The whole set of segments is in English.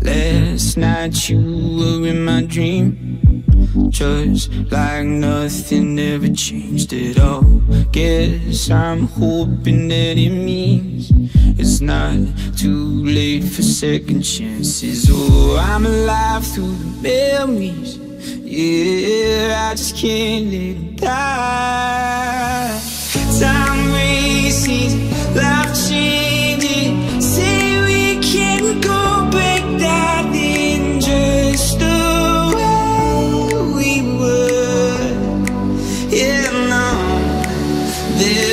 Last night you were in my dream. Just like nothing ever changed at all. Guess I'm hoping that it means It's not too late for second chances. Oh, I'm alive through the memories. Yeah, I just can't let them die There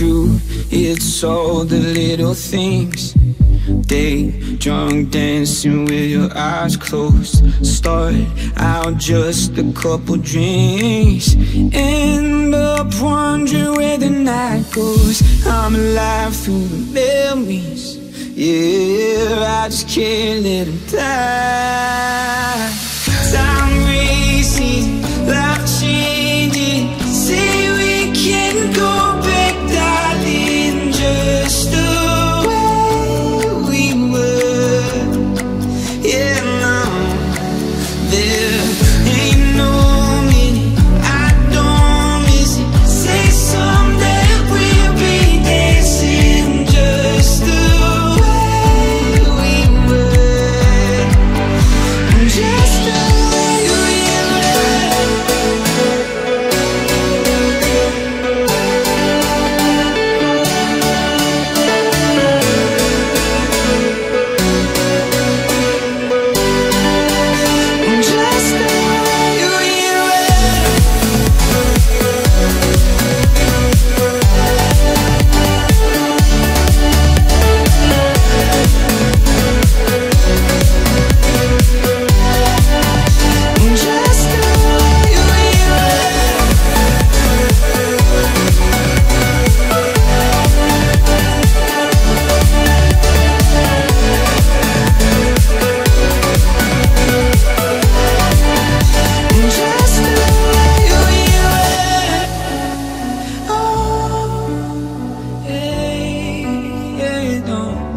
True, it's all the little things. Day drunk dancing with your eyes closed. Start out just a couple drinks. End up wondering where the night goes. I'm alive through the memories. Yeah, I just can't let them die. No.